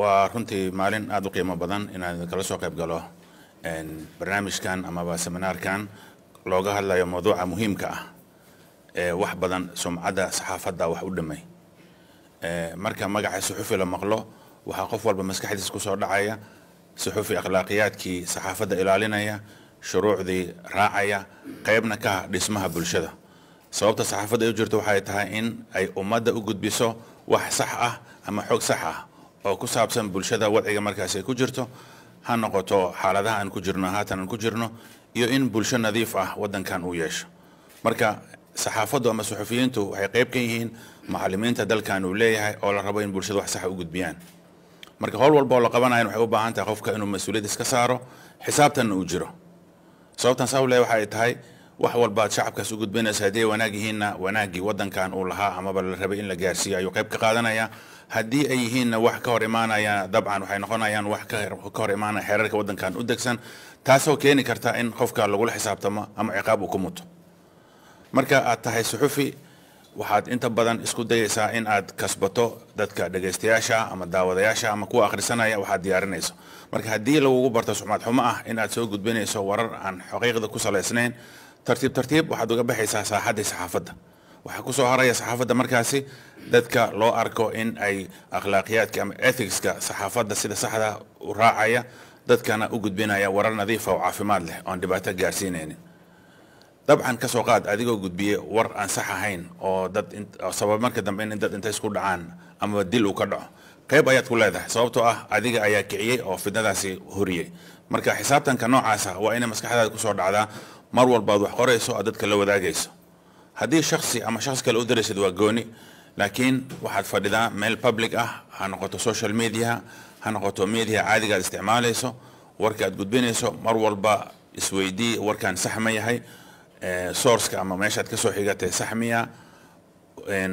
waa runtii maalin aada u qiimo badan inaan kala soo qayb galo barnaamijkan amaba seminaarkan. Looga hadlayo mawduuca muhiimka ah ee wax badan sumcadda saxaafadda wax u dhimay marka magaca suxufi la maqlo waxaa qof walba maskaxdiisa ku soo dhacaya suxufi akhlaaqiyaadkii saxaafadda ilaalinaya shuruucdii raacaya qaybna ka ah dhismaha bulshada. Sababta saxaafadda u jirto waxay tahay in ay ummadda u gudbiso wax sax ah ama xog sax ah oo ku saabsan bulshada wadciga markaas ay ku jirto ha noqoto xaaladaha aan ku jirno haatan aan ku jirno iyo in bulsho nadiif ah waddankan uu yeesho. Marka saxaafaddu ama suxufiyiintu waxay qayb ka yihiin macalimiinta dalkan uu leeyahay oo la rabo in bulshada wax saxa u gudbiyaan. Marka howl walba oo la qabanayan waxay u baahan tahay qofka inuu mas'uuliyad iska saaro xisaabtanna uu jiro. Sababtan saa u leeyahay waxa ay tahay wax walbaad shacabkaas u gudbinaysa haddii ay wanaag yihiinna wanaaggii waddankan uu lahaa amaba la rabay in la gaarsiiyo ayuu qayb ka qaadanaya. Haddii ay yihiinna wax ka hor imaanaya dabcan waxay noqonayaan wax ka hor imaanaya xeerarka waddankan u degsan taasoo keeni karta in qofka lagula xisaabtamo ama ciqaab uu ku muto. Marka aad tahay suxufi waxaad inta badan isku dayaysaa in aad kasbato dadka dhegaystayaasha ama daawadayaasha ama kuwa akhrisanaya waxaad diyaarinayso. Marka haddii lagugu barto sumcad xumo ah in soo gudbinayso warar aan xaqiiqda ku salaysnayn tartiib tartiib waxaad uga baxaysaa saaxaddii saxaafadda. Waxaa ku soo haraya saxaafadda markaasi dadka loo arko in ay akhlaaqiyaadka ama ethicska saxaafadda sida saxda u raacaya dadkana u gudbinaya warar nadiifa oo caafimaad leh oon dhibaato gaarsiinaynin dabcan ka qaad adigoo gudbiye war aan sax ahayn oo dad sabab marka dambe in dad intay isku dhacaan ama dil uu ka dhaco. Qayb ayaad ku leedahay sababtoo ah adiga ayaa kiciyey oo fidnadaasi horiyey marka xisaabtanka noocaasa waa inay maskaxdaada ku soo dhacdaa mar walbaad wax qorayso aad dadka la wadaagayso. Haddii shaksi ama shakhs kale u diraysid waa gooni laakiin waxaad fadhidaa meel public ah ha noqoto social media ha noqoto media caadiga aad isticmaalayso warka aad gudbinayso mar walba isweydii warkaan sax ma yahay sourceka ama meeshaad ka soo xigatay sax miya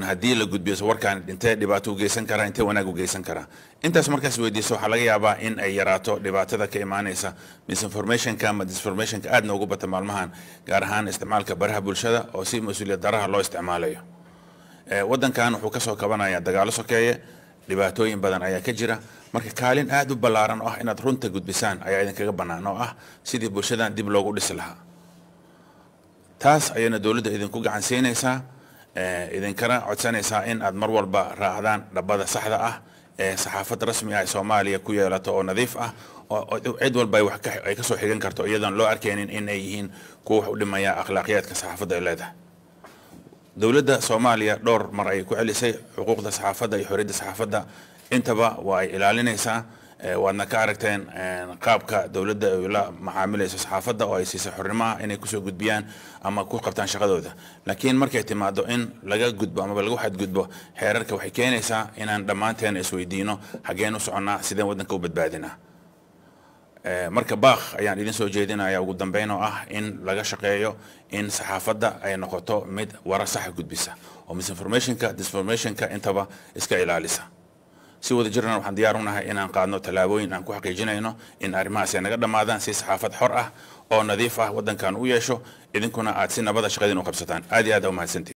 haddii la gudbiyo warkaan intee dhibaato u geysan karaa intee wanaag u geysan karaa intaas markaas weydiiso waxaa laga yaabaa in ay yaraato dhibaatada ka imaanaysa misinformationka ama disinformationka aadna ugu bata maalmahan gaar ahaan isticmaalka baraha bulshada oo si mas'uuliyad daraha loo isticmaalayo. Waddankan wuxuu ka soo kabanayaa dagaalo sokeeye dhibaatooyin badan ayaa ka jira. Marka kaalin aad u ballaaran oo ah inaad runta gudbisaan ayaa idinkaga bannaan oo ah sidii bulshadan dib loogu dhisi lahaa. Taas ayayna dowladda idinku gacan idinkana codsanaysaa in aad mar walba raacdaan dhabbada saxda ah ee saxaafad rasmi ah soomaaliya ku yeelato oo nadiif ah cid walba ay ka soo xigan karto iyadoon loo arkaynin in ay yihiin kuwa wax u dhimaya akhlaaqiyaadka saxaafadda ay leedahay. Dowladda soomaaliya dhowr mar ayay ku celisay xuquuqda saxaafadda iyo xorriyadda saxaafadda. Intaba waa ay ilaalinaysaa waadna ka aragteen qaabka dowladda ay la macaamilayso saxaafadda oo ay siisay xornimaha inay ku soo gudbiyaan ama ku qabtaan shaqadooda. Laakiin markay timaado in laga gudbo amaba lagu xadgudbo xeerarka waxay keenaysaa inaan dhammaanteena isweydiino xaggeen u soconnaa sideen waddanka u badbaadinaa. Marka baakh ayaan idin soo jeedinaya ugu dambeyn oo ah in laga shaqeeyo in saxaafadda ay noqoto mid warar saxa gudbisa oo misinformationka disinformationka intaba iska ilaalisa si wada jirna waxaan diyaar u nahay inaan qaadno tallaabooyin aan ku xaqiijinayno in arrimahaas ay naga dhammaadaan si saxaafad xor ah oo nadiif ah waddankan u yeesho. Idinkuna aad si nabada shaqadiin u qabsataan. Aad iyo aad aa umahadsantii